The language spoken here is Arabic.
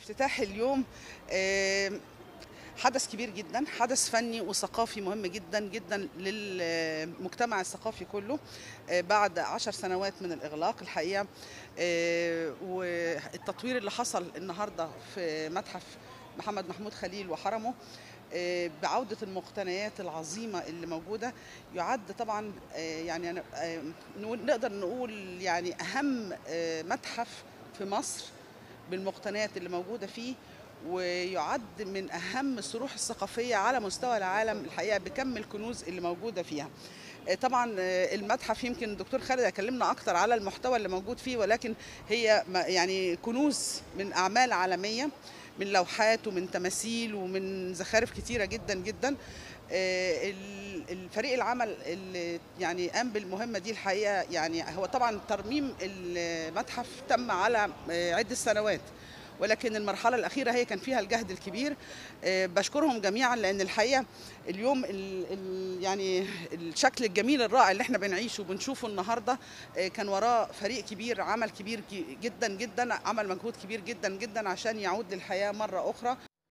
افتتاح اليوم حدث كبير جدا حدث فني وثقافي مهم جدا جدا للمجتمع الثقافي كله آه، بعد عشر سنوات من الإغلاق الحقيقة آه، والتطوير اللي حصل النهاردة في متحف محمد محمود خليل وحرمه آه، بعودة المقتنيات العظيمة اللي موجودة يعد طبعا يعني نقدر نقول يعني أهم متحف في مصر بالمقتنيات اللي موجودة فيه ويعد من أهم الصروح الثقافية على مستوى العالم الحقيقة بكم الكنوز اللي موجودة فيها. آه، طبعا آه، المتحف يمكن الدكتور خالد يكلمنا أكتر على المحتوى اللي موجود فيه ولكن هي يعني كنوز من أعمال عالمية من لوحات ومن تماثيل ومن زخارف كتيرة جدا جدا. آه، الفريق العمل اللي يعني قام بالمهمة دي الحقيقة يعني هو طبعا ترميم المتحف تم على آه، عدة سنوات ولكن المرحلة الأخيرة هي كان فيها الجهد الكبير. آه، بشكرهم جميعا لأن الحقيقة اليوم ال ال يعني الشكل الجميل الرائع اللي إحنا بنعيشه وبنشوفه النهاردة آه، كان وراه فريق كبير عمل كبير جدا جدا عمل مجهود كبير جدا جدا عشان يعود للحياة مرة أخرى.